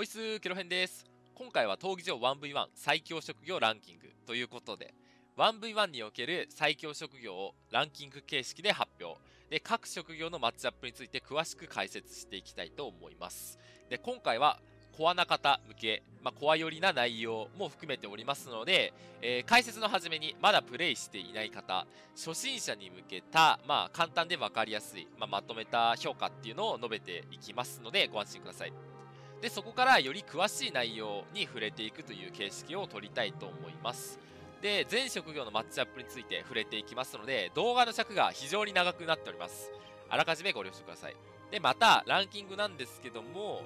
おいすケロヘンです。今回は闘技場 1v1 最強職業ランキングということで 1v1 における最強職業をランキング形式で発表。で各職業のマッチアップについて詳しく解説していきたいと思います。で今回はコアな方向け、まあ、コア寄りな内容も含めておりますので、えー、解説の初めにまだプレイしていない方、初心者に向けた、まあ、簡単で分かりやすい、まあ、まとめた評価っていうのを述べていきますので、ご安心ください。で、そこからより詳しい内容に触れていくという形式を取りたいと思います。で、全職業のマッチアップについて触れていきますので、動画の尺が非常に長くなっております。あらかじめご了承ください。で、また、ランキングなんですけども、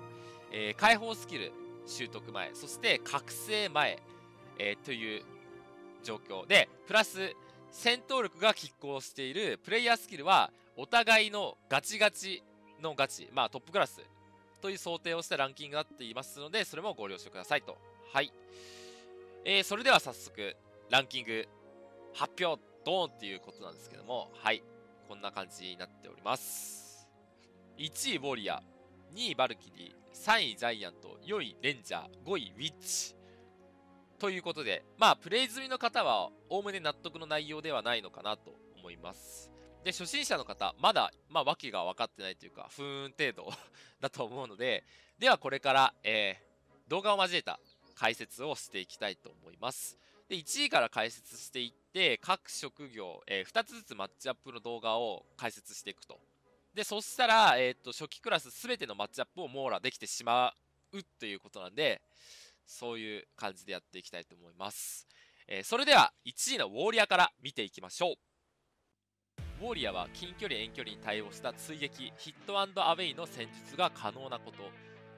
えー、解放スキル習得前、そして覚醒前、えー、という状況で、プラス戦闘力が拮抗しているプレイヤースキルは、お互いのガチガチのガチ、まあトップクラスという想定をしたランキングになっていますので、それもご了承くださいと。はい。えー、それでは早速、ランキング発表、ドーンっていうことなんですけども、はい。こんな感じになっております。1位、ウォリア。2位、バルキリー。3位、ジャイアント。4位、レンジャー。5位、ウィッチ。ということで、まあ、プレイ済みの方は、おおむね納得の内容ではないのかなと思います。で、初心者の方、まだ、まあ、訳が分かってないというか、不運程度 だと思うので、ではこれから、えー、動画を交えた解説をしていきたいと思います。で、1位から解説していって、各職業、えー、2つずつマッチアップの動画を解説していくと。で、そしたら、えっ、と、初期クラス全てのマッチアップを網羅できてしまうということなんで、そういう感じでやっていきたいと思います。えー、それでは、1位のウォーリアから見ていきましょう。ウォーリアは近距離遠距離に対応した追撃、ヒットアウェイの戦術が可能なこと。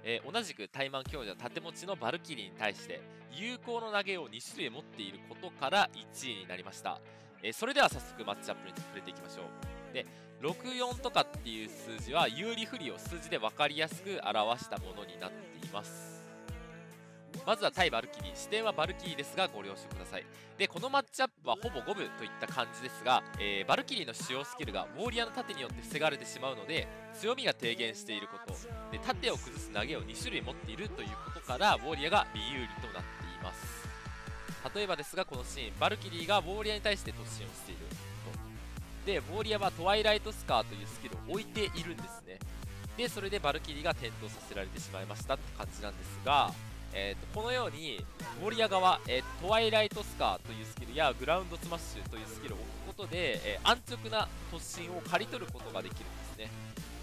えー、同じく怠慢強者盾持ちのバルキリーに対して有効の投げを2種類持っていることから1位になりました。えー、それでは早速マッチアップに触れていきましょう。で、64とかっていう数字は有利不利を数字で分かりやすく表したものになっています。まずは対バルキリー、視点はバルキリーですがご了承ください。で、このマッチアップはほぼ五分といった感じですが、えー、バルキリーの使用スキルがウォーリアの盾によって防がれてしまうので、強みが低減していること、で盾を崩す投げを2種類持っているということから、ウォーリアが B 有利となっています。例えばですが、このシーン、バルキリーがウォーリアに対して突進をしていると。で、ウォーリアはトワイライトスカーというスキルを置いているんですね。で、それでバルキリーが転倒させられてしまいましたって感じなんですが、えーと、このようにウォリア側、えー、トワイライトスカーというスキルやグラウンドスマッシュというスキルを置くことで、えー、安直な突進を刈り取ることができるんですね。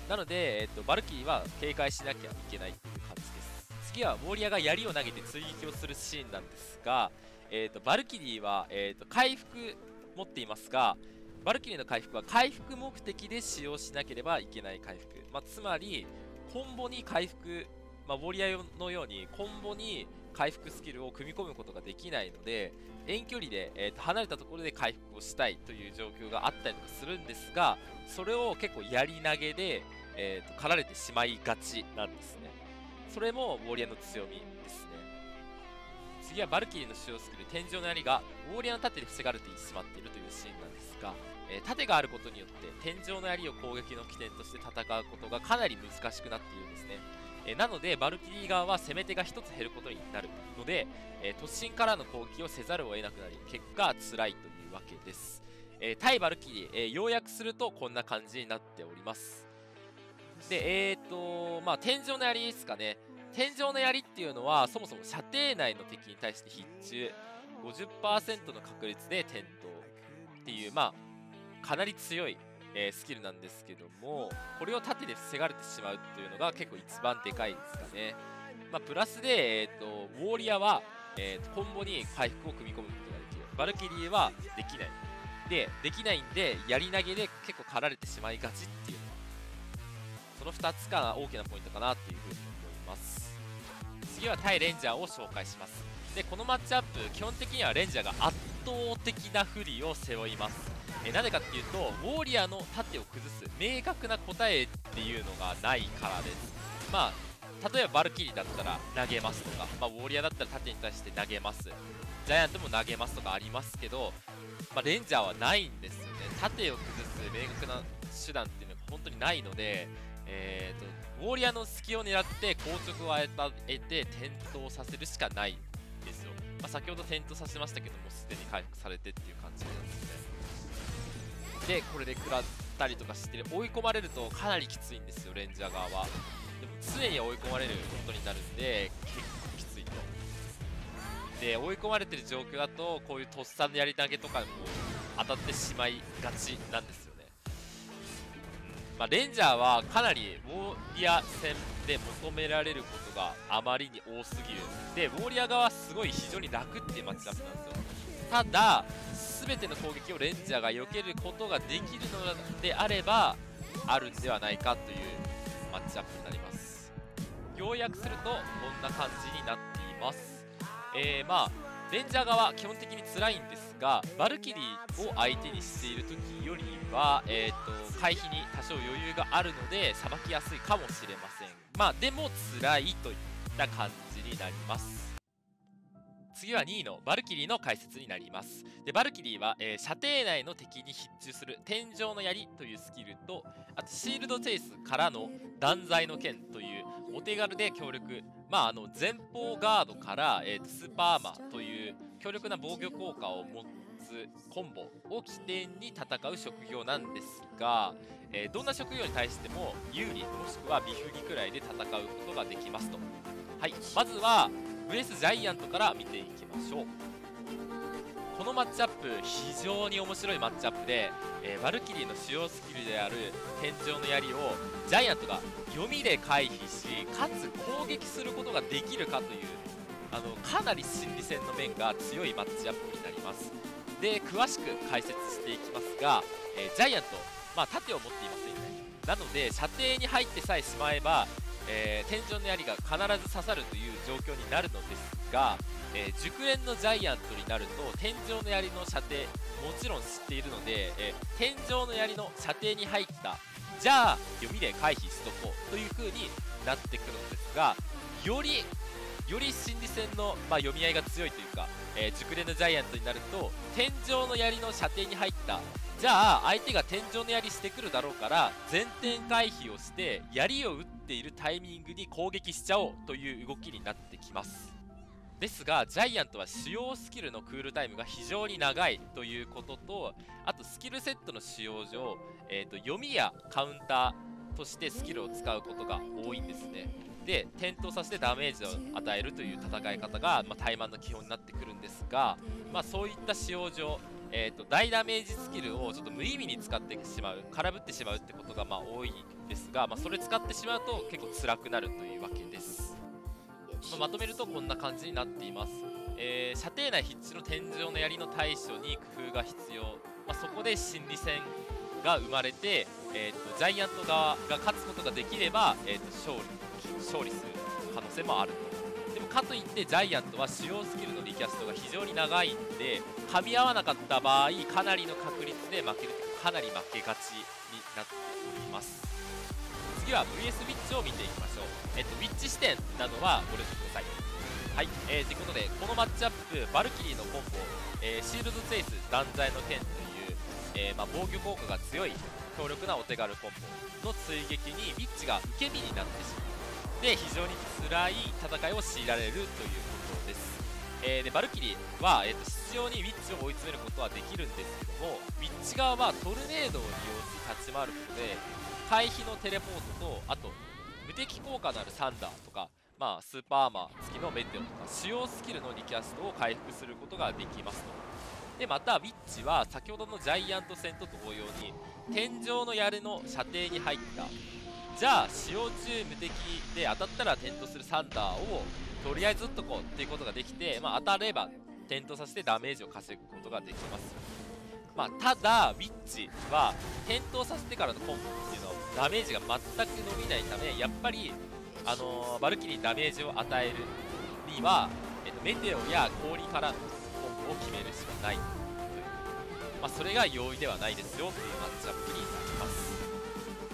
なので、えーと、バルキリーは警戒しなきゃいけないという感じです。次はウォリアが槍を投げて追撃をするシーンなんですが、えーと、バルキリーは、えー、と回復持っていますがバルキリーの回復は回復目的で使用しなければいけない回復、まあ、つまりコンボに回復まあ、ウォリアのようにコンボに回復スキルを組み込むことができないので遠距離で、えー、と離れたところで回復をしたいという状況があったりとかするんですがそれを結構やり投げで、えー、と狩られてしまいがちなんですね。それもウォリアの強みですね。次はバルキリーの使用スキル天井の槍がウォーリアの盾で防がれてしまっているというシーンなんですが、えー、盾があることによって天井の槍を攻撃の起点として戦うことがかなり難しくなっているんですね。えなので、バルキリー側は攻め手が1つ減ることになるので、え突進からの攻撃をせざるを得なくなり、結果、辛いというわけです。え対バルキリー、え要約するとこんな感じになっております。で、えーと、まあ、天井の槍ですかね。天井の槍っていうのは、そもそも射程内の敵に対して必中、50%の確率で転倒っていう、まあ、かなり強いえー、スキルなんですけども、これを縦で防がれてしまうっていうのが結構一番でかいですかね。まあ、プラスで、えーと、ウォーリアは、えーと、コンボに回復を組み込むことができる。バルキリーはできない。で、できないんで、やり投げで結構狩られてしまいがちっていうのは、その2つが大きなポイントかなっていうふうに思います。次は対レンジャーを紹介します。で、このマッチアップ、基本的にはレンジャーが圧倒的な不利を背負います。えなぜかっていうとウォーリアの盾を崩す明確な答えっていうのがないからです。まあ例えばバルキリーだったら投げますとか、まあ、ウォーリアだったら盾に対して投げます。ジャイアントも投げますとかありますけど、まあ、レンジャーはないんですよね。盾を崩す明確な手段っていうのが本当にないのでえーと、ウォーリアの隙を狙って硬直を得て転倒させるしかない、まあ、先ほど転倒させましたけどもすでに回復されてっていう感じなんですねでこれで食らったりとかして追い込まれるとかなりきついんですよレンジャー側は。でも常に追い込まれることになるんで結構きついと。で追い込まれてる状況だとこういうとっさのやり投げとかも当たってしまいがちなんですよね、まあ、レンジャーはかなりウォーリア戦で求められることがあまりに多すぎる。でウォーリア側はすごい非常に楽っていうマッチアップなんですよ。ただ全ての攻撃をレンジャーが避けることができるのであればあるんではないかというマッチアップになります。要約するとこんな感じになっています。えー、まあレンジャー側基本的に辛いんですがバルキリーを相手にしている時よりは、えーと、回避に多少余裕があるのでさばきやすいかもしれません。まあでも辛いといった感じになります。次は2位のバルキリーの解説になります。でバルキリーは、えー、射程内の敵に必中する天上の槍というスキルとあとシールドチェイスからの断罪の剣というお手軽で強力まあ、あの前方ガードから、えー、スーパーアーマーという強力な防御効果を持っコンボを起点に戦う職業なんですが、えー、どんな職業に対しても有利もしくはビフリくらいで戦うことができますと。はい、まずはブレスジャイアントから見ていきましょう。このマッチアップ非常に面白いマッチアップで、えー、バルキリーの主要スキルである天井の槍をジャイアントが読みで回避しかつ攻撃することができるかというあのかなり心理戦の面が強いマッチアップになりますで詳しく解説していきますが、えー、ジャイアント、まあ、盾を持っていませんよね。なので射程に入ってさえしまえば、えー、天井の槍が必ず刺さるという状況になるのですが、えー、熟練のジャイアントになると天井の槍の射程もちろん知っているので、え天井の槍の射程に入ったじゃあ読みで回避しとこうという風になってくるのですがよりより心理戦の、まあ、読み合いが強いというか、えー、熟練のジャイアントになると天井の槍の射程に入ったじゃあ相手が天井の槍してくるだろうから前転回避をして槍を打っているタイミングに攻撃しちゃおうという動きになってきます。ですがジャイアントは主要スキルのクールタイムが非常に長いということとあとスキルセットの使用上、えーと、読みやカウンターとしてスキルを使うことが多いんですね。で転倒させてダメージを与えるという戦い方が、まあ、怠慢の基本になってくるんですが、まあ、そういった使用上えーと、大ダメージスキルをちょっと無意味に使ってしまう空振ってしまうってことがまあ多いんですが、まあ、それ使ってしまうと結構辛くなるというわけです。ま、まとめるとこんな感じになっています、えー、射程内必至の天井の槍の対処に工夫が必要、ま、そこで心理戦が生まれて、えーと、ジャイアント側が勝つことができれば、えーと、勝利勝利する可能性もあるとでもかといってジャイアントは主要スキルのリキャストが非常に長いんで噛み合わなかった場合かなりの確率で負けるかなり負けがちになっております次は VS ウィッチを見ていきましょう。えっと、ウィッチ視点などはご了承ください。はい、えー、ということで、このマッチアップ、バルキリーのコンボ、えー、シールドチェイス、断罪の剣という、えー、まあ、防御効果が強い強力なお手軽コンボの追撃にウィッチが受け身になってしまう。で、非常に辛い戦いを強いられるということです。えー、でバルキリーは、えーと、執拗にウィッチを追い詰めることはできるんですけどもウィッチ側はトルネードを利用して立ち回ることで回避のテレポートとあと無敵効果のあるサンダーとかまあスーパーアーマー付きのメテオとか主要スキルのリキャストを回復することができますとでまたウィッチは先ほどのジャイアント戦と同様に天井の槍の射程に入ったじゃあ使用中無敵で当たったら点灯するサンダーをとりあえず打っとこうっていうことができて、まあ、当たれば点灯させてダメージを稼ぐことができます。まあ、ただ、ウィッチは点灯させてからのコンボっていうのはダメージが全く伸びないため、やっぱり、あのー、バルキリーにダメージを与えるには、えっと、メテオや氷からのコンボを決めるしかないという、まあ、それが容易ではないですよというマッチアップになります。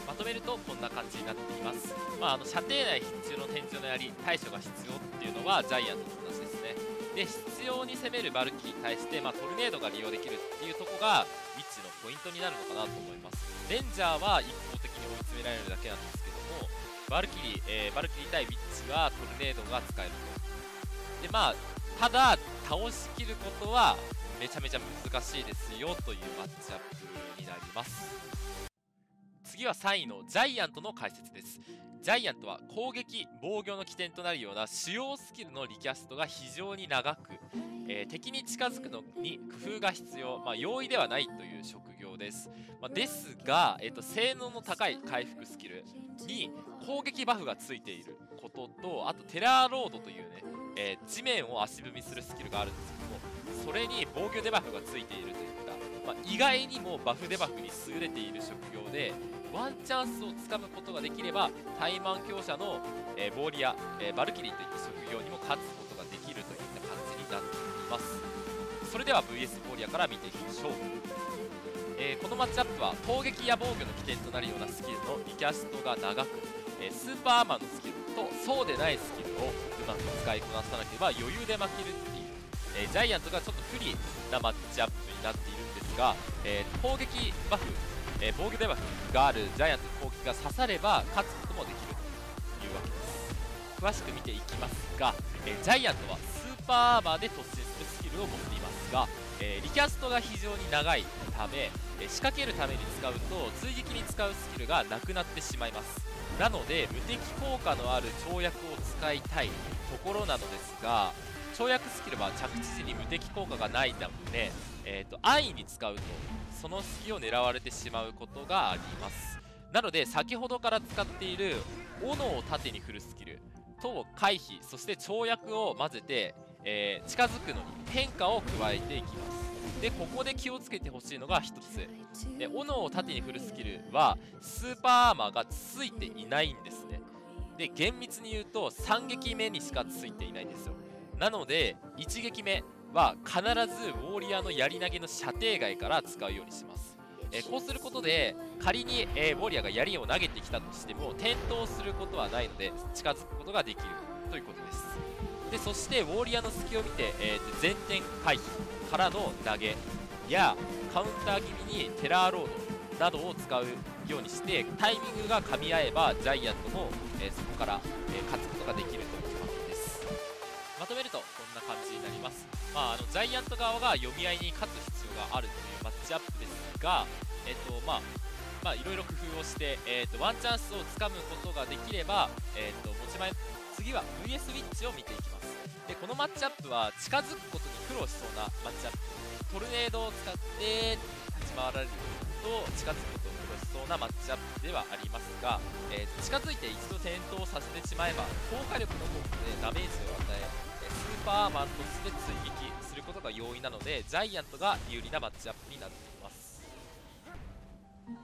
まとめるとこんな感じになっています。まあ、あの射程内必中の天井の槍、対処が必要っていうのはジャイアントの話ですね。で必要に攻めるバルキーに対して、まあ、トルネードが利用できるっていうとこがウィッチのポイントになるのかなと思いますレンジャーは一方的に追い詰められるだけなんですけどもバルキリー、えー、バルキリー対ビッチはトルネードが使えると。で、まあ、ただ、倒しきることはめちゃめちゃ難しいですよというマッチアップになります。次は3位のジャイアントの解説です。ジャイアントは攻撃、防御の起点となるような主要スキルのリキャストが非常に長く、えー、敵に近づくのに工夫が必要、まあ、容易ではないという職業です。まあ、ですが、えーと、性能の高い回復スキルに攻撃バフがついていることと、あとテラーロードというね、えー、地面を足踏みするスキルがあるんですけど、それに防御デバフがついているといった、まあ、意外にもバフデバフに優れている職業で、ワンチャンスをつかむことができればタイマン強者の、えー、ウォーリア、えー、バルキリーといった職業にも勝つことができるといった感じになっています。それでは VS ボーリアから見ていきましょう、えー、このマッチアップは攻撃や防御の起点となるようなスキルのリキャストが長く、えスーパーアーマーのスキルとそうでないスキルをうまく使いこなさなければ余裕で負けるっていう、えジャイアントがちょっと不利なマッチアップになっているんですが、え攻撃バフえー、防御デバフがあるジャイアントの攻撃が刺されば勝つこともできるというわけです。詳しく見ていきますが、え、ジャイアントはスーパーアーマーで突進するスキルを持っていますが、え、リキャストが非常に長いため、え仕掛けるために使うと追撃に使うスキルがなくなってしまいます。なので無敵効果のある跳躍を使いたいところなのですが跳躍スキルは着地時に無敵効果がないので、えーと安易に使うとその隙を狙われてしまうことがあります。なので先ほどから使っている斧を縦に振るスキルと回避そして跳躍を混ぜて、えー、近づくのに変化を加えていきます。でここで気をつけてほしいのが1つ。で斧を縦に振るスキルはスーパーアーマーがついていないんですね。で厳密に言うと3撃目にしかついていないんですよ。なので1撃目は必ずウォーリアーの槍投げの射程外から使うようにします。えこうすることで仮に、えウォーリアーが槍を投げてきたとしても転倒することはないので近づくことができるということです。でそしてウォーリアーの隙を見て、えー、前転回避からの投げやカウンター気味にテラーロードなどを使うようにしてタイミングが噛み合えばジャイアントも、えー、そこから、えー、勝つことができるととめるとこんな感じになります。まあ、あのジャイアント側が読み合いに勝つ必要があるというマッチアップですが、えっとまあまあ、いろいろ工夫をして、えっと、ワンチャンスをつかむことができれば、えっと、持ち前次は VS ウィッチを見ていきます。でこのマッチアップは近づくことに苦労しそうなマッチアップ。トルネードを使って立ち回られると近づくことに苦労しそうなマッチアップではありますが、えー、近づいて一度転倒させてしまえば効果力の方でダメージを与えスーパーマンとして追撃することが容易なのでジャイアントが有利なマッチアップになっています。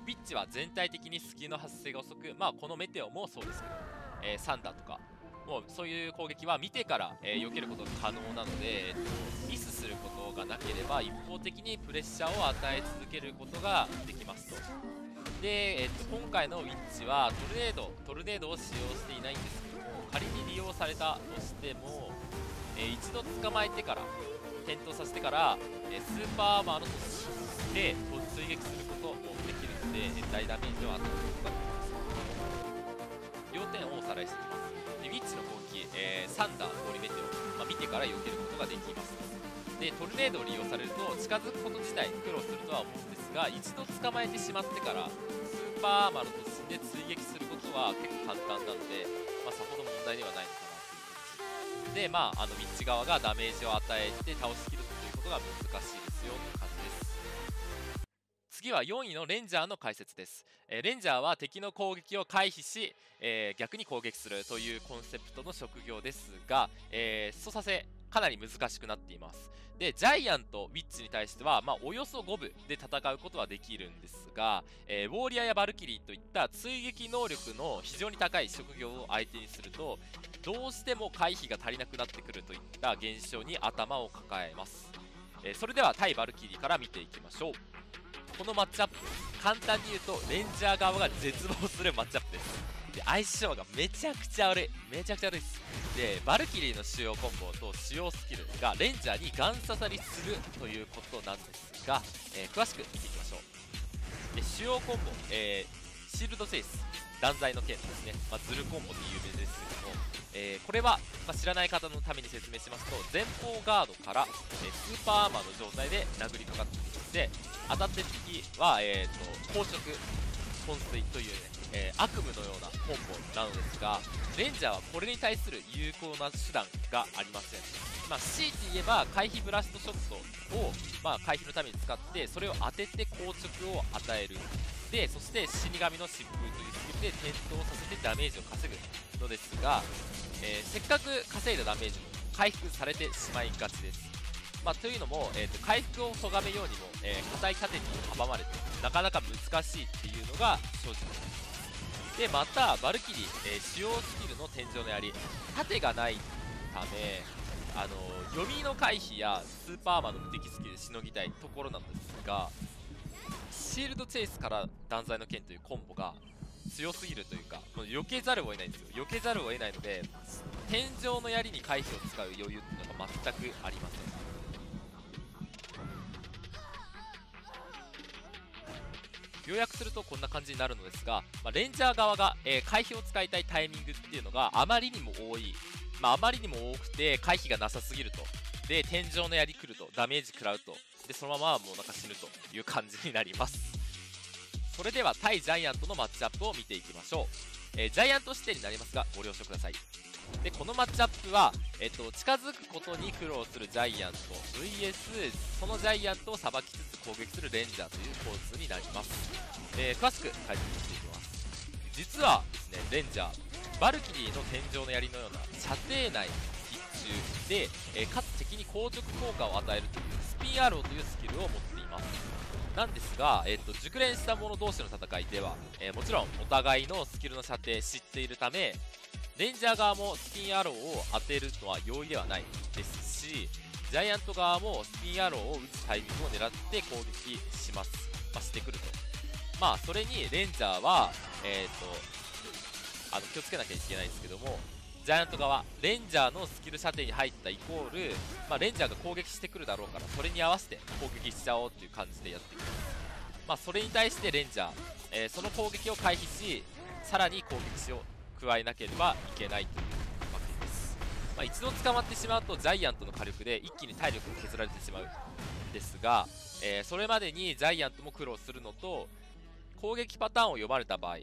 ウィッチは全体的にスキルの発生が遅くまあこのメテオもそうですけど、えー、サンダーとかもうそういう攻撃は見てから、えー、避けることが可能なので、えっと、ミスすることがなければ一方的にプレッシャーを与え続けることができますと。で、えっと、今回のウィッチはトルネードトルネードを使用していないんですけども仮に利用されたとしてもえー、一度捕まえてから転倒させてから、えー、スーパーアーマーの突進で追撃することもできるので、えー、大ダメージを与えることができます。要点をおさらいしていきます。でウィッチの攻撃、えー、サンダー氷メテオ、まあ、見てから避けることができます。でトルネードを利用されると近づくこと自体苦労するとは思うんですが一度捕まえてしまってからスーパーアーマーの突進で追撃することは結構簡単なので、まあ、さほど問題ではないのかで、まあ、あのウィッチ側がダメージを与えて倒しきるということが難しいですよという感じです。次は4位のレンジャーの解説です、えー、レンジャーは敵の攻撃を回避し、えー、逆に攻撃するというコンセプトの職業ですが、えー、操作性かなり難しくなっています。でジャイアント、ウィッチに対しては、まあ、およそ5部で戦うことはできるんですが、えー、ウォーリアやバルキリーといった追撃能力の非常に高い職業を相手にするとどうしても回避が足りなくなってくるといった現象に頭を抱えます、えー、それでは対バルキリーから見ていきましょう。このマッチアップ簡単に言うとレンジャー側が絶望するマッチアップです。で相性がめちゃくちゃ悪い。めちゃくちゃ悪いです。でバルキリーの主要コンボと主要スキルがレンジャーにガン刺さりするということなんですが、えー、詳しく見ていきましょう。で主要コンボ、えー、シールドチェイス断罪の剣ですね、まあ、ズルコンボで有名です、えー、これは、まあ、知らない方のために説明しますと前方ガードから、えー、スーパーアーマーの状態で殴りかかってきて当たってる敵は、えーと、硬直昏睡というね、えー、悪夢のようなコンボなのですがレンジャーはこれに対する有効な手段がありません。まあ、強いて言えば回避ブラストショットを、まあ、回避のために使ってそれを当てて硬直を与える。でそして死神の疾風というで転倒させてダメージを稼ぐのですが、えー、せっかく稼いだダメージも回復されてしまいがちです、まあ、というのも、えーと、回復を咎めようにも、えー、硬い盾に阻まれてなかなか難しいっていうのが正直です。でまたバルキリー、えー、使用スキルの天井の槍盾がないためあの読みの回避やスーパーマンの無敵スキルでしのぎたいところなんですがシールドチェイスから断罪の剣というコンボが強すぎるというかもう避けざるを得ないんですよ。避けざるを得ないので天井の槍に回避を使う余裕っていうのが全くありません。要約するとこんな感じになるのですが、まあ、レンジャー側が、えー、回避を使いたいタイミングっていうのがあまりにも多い。まあ、あまりにも多くて回避がなさすぎると。で天井の槍来るとダメージ食らうと。でそのままもうなんか死ぬという感じになります。それでは対ジャイアントのマッチアップを見ていきましょう、えー、ジャイアント視点になりますがご了承ください。でこのマッチアップは、えっと、近づくことに苦労するジャイアント VS そのジャイアントをさばきつつ攻撃するレンジャーという構図になります、えー、詳しく解説していきます。実はですねレンジャーバルキリーの天井の槍のような射程内必中で、えー、かつ敵に硬直効果を与えるというスピンアローというスキルを持っています。なんですが、えーと、熟練した者同士の戦いでは、えー、もちろんお互いのスキルの射程知っているためレンジャー側もスピンアローを当てるのは容易ではないですしジャイアント側もスピンアローを撃つタイミングを狙って攻撃します、まあ、してくると。まあそれにレンジャーは、えーとあの気をつけなきゃいけないんですけどもジャイアント側レンジャーのスキル射程に入ったイコール、まあ、レンジャーが攻撃してくるだろうからそれに合わせて攻撃しちゃおうっていう感じでやっていきます、まあ、それに対してレンジャー、えー、その攻撃を回避しさらに攻撃しを加えなければいけないというわけです、まあ、一度捕まってしまうとジャイアントの火力で一気に体力を削られてしまうんですが、えー、それまでにジャイアントも苦労するのと攻撃パターンを読まれた場合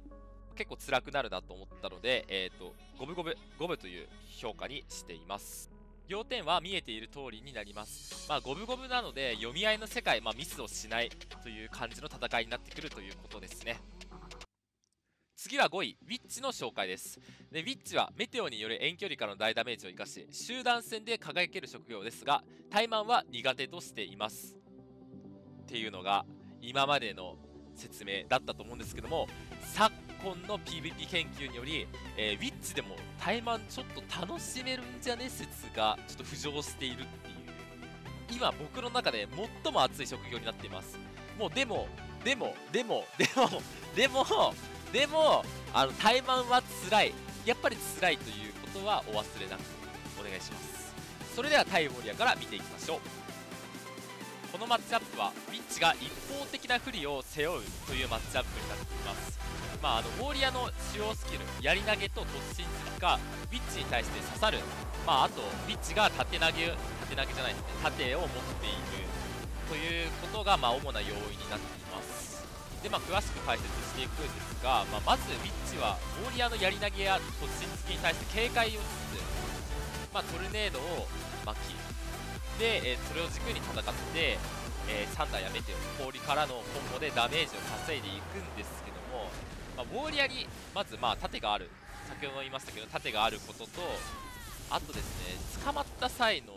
結構辛くなるなと思ったので、えっ、ー、と、五分五分、五分という評価にしています。要点は見えている通りになります。まあ、五分五分なので、読み合いの世界、まあ、ミスをしないという感じの戦いになってくるということですね。次は5位、ウィッチの紹介です。でウィッチはメテオによる遠距離からの大ダメージを生かし、集団戦で輝ける職業ですが、怠慢は苦手としています。っていうのが、今までの説明だったと思うんですけども、昨今の PVP 研究により、えー、ウィッチでも怠慢ちょっと楽しめるんじゃね？説がちょっと浮上しているっていう。今僕の中で最も熱い職業になっています。もうでもでもでもでもでもでもあの怠慢は辛い。やっぱり辛いということはお忘れなくお願いします。それではタイウォリアから見ていきましょう。このマッチアップはウィッチが一方的な不利を背負うというマッチアップになっています。まあ、あのウォーリアの使用スキルやり投げと突進術がウィッチに対して刺さる、まあ、あとウィッチが縦投げ縦投げじゃないですね。縦を持っている。ということがまあ主な要因になっています。で、まあ、詳しく解説していくんですが、まあ、まずウィッチはウォーリアのやり投げや突進突きに対して警戒をしつつ、まあ、トルネードを巻きで、えー、それを軸に戦って、えー、サンダーやメテオ氷からのコンボでダメージを稼いでいくんですけどもまあ、ウォーリアにまずまあ盾がある。先ほど言いましたけど盾があることとあとですね捕まった際の、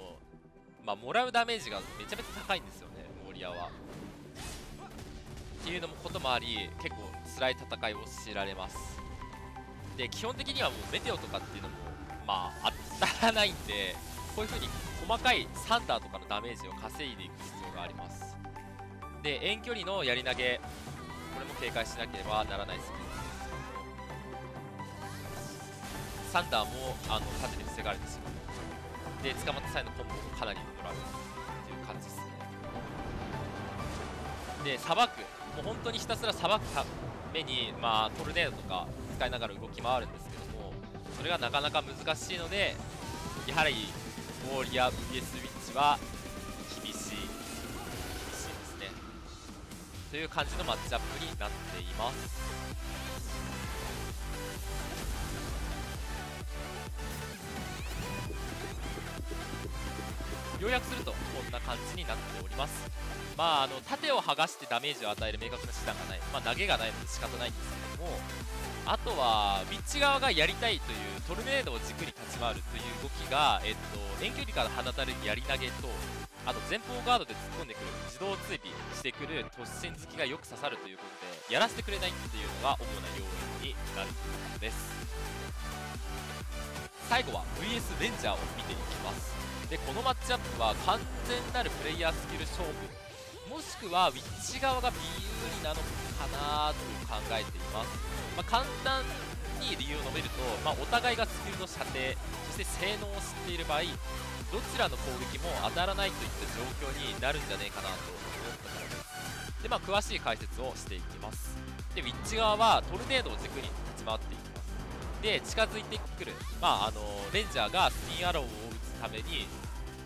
まあ、もらうダメージがめちゃめちゃ高いんですよねウォーリアは。っていうのもこともあり結構辛い戦いを強いられます。で基本的にはもうメテオとかっていうのもまあ当たらないんでこういう風に細かいサンダーとかのダメージを稼いでいく必要があります。で遠距離のやり投げこれも警戒しなければならないですね。サンダーもあの縦に防がれてしまう。で捕まった際のコンボもかなり取られるっていう感じですね。でさばくもう本当にひたすらさばくめに、まあ、トルネードとか使いながら動き回るんですけどもそれがなかなか難しいのでやはりウォーリア VS ウィッチは厳しい厳しいですね。という感じのマッチアップになっています。要約するとこんな感じになっております。まああの盾を剥がしてダメージを与える明確な手段がない、まあ、投げがないので仕方ないんですけどもあとはウィッチ側がやりたいというトルネードを軸に立ち回るという動きが、えっと、遠距離から放たれるやり投げとあと前方ガードで突っ込んでくる自動追尾してくる突進好きがよく刺さるということでやらせてくれないっていうのが主な要因になるということです。最後は VS レンジャーを見ていきます。でこのマッチアップは完全なるプレイヤースキル勝負。もしくはウィッチ側が B 有利なのかなと考えています、まあ、簡単に理由を述べると、まあ、お互いがスキルの射程そして性能を知っている場合どちらの攻撃も当たらないといった状況になるんじゃねえかなと思ったからですでまあ詳しい解説をしていきます。でウィッチ側はトルネードを軸に立ち回っていきますで近づいてくるまああのレンジャーがスピンアローを打つために、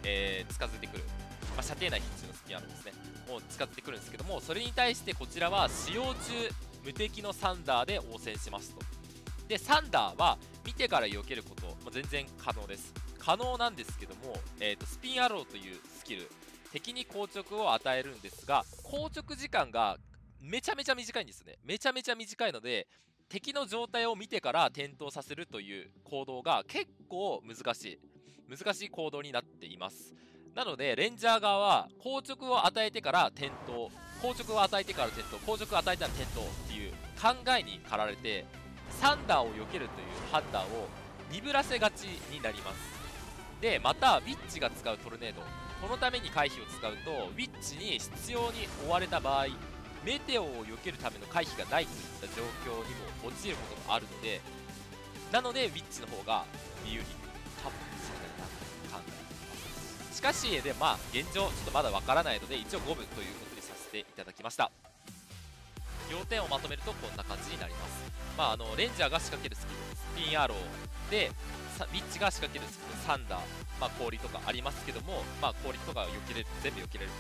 えー、近づいてくる、まあ、射程内必中のスピンアローですね。を使ってくるんですけどもそれに対してこちらは使用中無敵のサンダーで応戦しますと。でサンダーは見てから避けること、まあ、全然可能です。可能なんですけども、えーと、スピンアローというスキル敵に硬直を与えるんですが硬直時間がめちゃめちゃ短いんですね。めちゃめちゃ短いので敵の状態を見てから点灯させるという行動が結構難しい。難しい行動になっています。なのでレンジャー側は硬直を与えてから点灯硬直を与えてから点灯硬直を与えたら点灯っていう考えに駆られてサンダーを避けるという判断を鈍らせがちになります。でまたウィッチが使うトルネード。このために回避を使うとウィッチに必要に追われた場合メテオを避けるための回避がないといった状況にも陥ることがあるのでなのでウィッチの方が有利かもしれないなと考えています。しかしでまあ現状ちょっとまだわからないので一応5分ということにさせていただきました。要点をまとめるとこんな感じになります。まああのレンジャーが仕掛けるスキルスピンアローでリッチが仕掛けるスキルサンダー、まあ、氷とかありますけども、まあ、氷とかが避けれる全部避けれる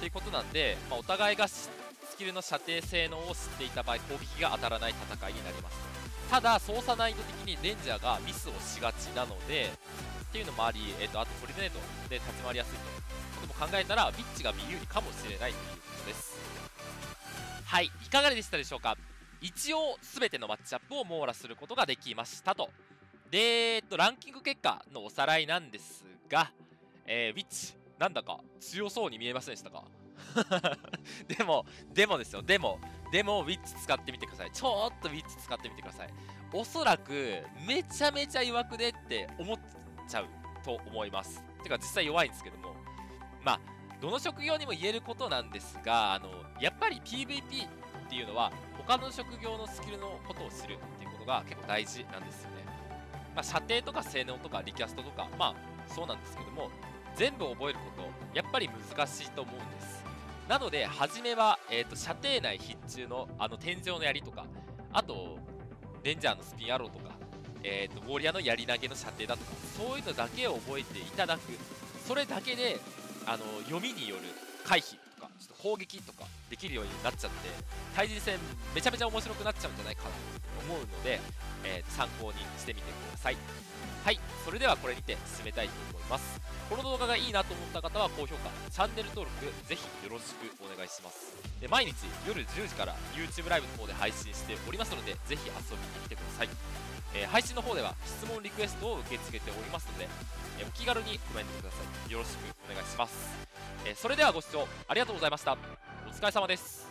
と。いうことなんで、まあ、お互いがスキルの射程性能を知っていた場合攻撃が当たらない戦いになります。ただ操作難易度的にレンジャーがミスをしがちなのでっていうのもあり、えーと、あとトリネートで立ち回りやすいと。ことも考えたらビッチが右有利かもしれないということです。はいいかがでしたでしょうか？一応全てのマッチアップを網羅することができましたと。で、えっと、ランキング結果のおさらいなんですが、えー、ウィッチ、なんだか強そうに見えませんでしたか？でも、でもですよ、でも、でも、ウィッチ使ってみてください。ちょっとウィッチ使ってみてください。おそらく、めちゃめちゃ弱くでって思っちゃうと思います。てか、実際弱いんですけども。まあ、どの職業にも言えることなんですが、あの、やっぱり PVP っていうのは、他の職業のスキルのことを知るっていうことが結構大事なんですよね。まあ、射程とか性能とかリキャストとか、まあ、そうなんですけども、全部覚えること、やっぱり難しいと思うんです。なので、初めは、えーと、射程内必中のあの天井の槍とか、あと、レンジャーのスピンアローとか、えーと、ウォリアの槍投げの射程だとか、そういうのだけを覚えていただく。それだけで、あの読みによる回避、ちょっと攻撃とかできるようになっちゃって、対人戦めちゃめちゃ面白くなっちゃうんじゃないかなと思うので、えー、参考にしてみてください。はい、それではこれにて進めたいと思います。この動画がいいなと思った方は高評価、チャンネル登録、ぜひよろしくお願いします。で毎日夜10時から YouTube ライブの方で配信しておりますので、ぜひ遊びに来てください。えー、配信の方では質問リクエストを受け付けておりますので、えー、お気軽にコメントください。よろしくお願いします。えー、それではご視聴ありがとうございました。お疲れ様です。